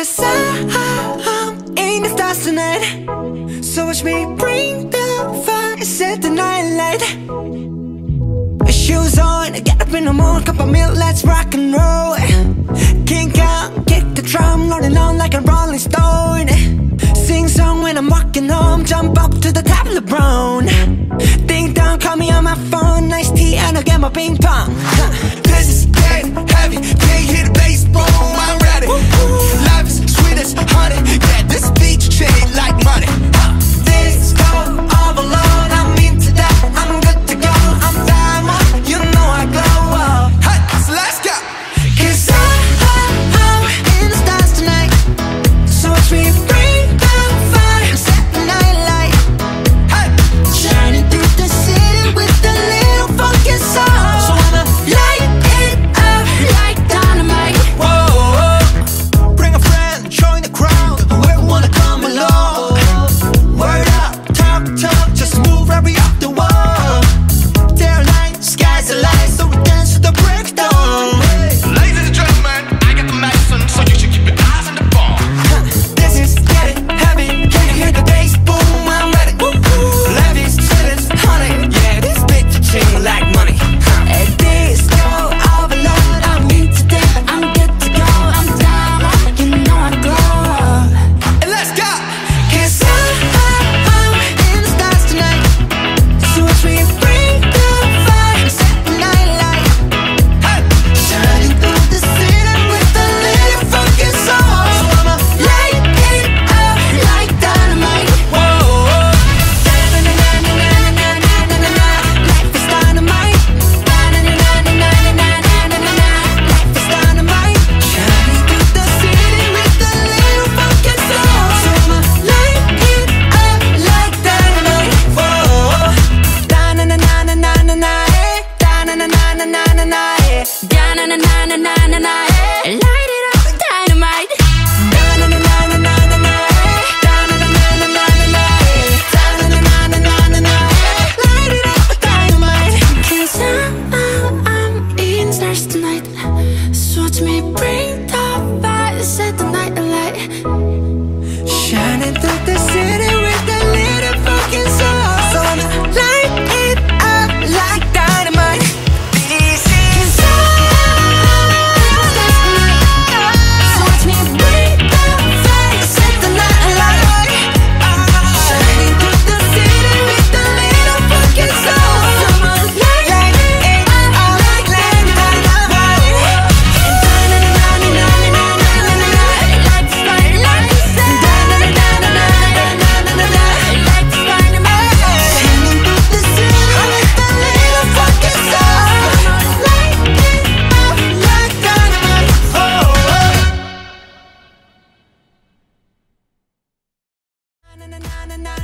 Cause I am in the stars tonight. So watch me bring the fire, set the night light. Shoes on, get up in the morning, cup of milk, let's rock and roll. Kink out, kick the drum, rolling on like a rolling stone. Sing song when I'm walking home, jump up to the top of the brown down Kiss me, bring the fire, set the night alight. Shining through the city.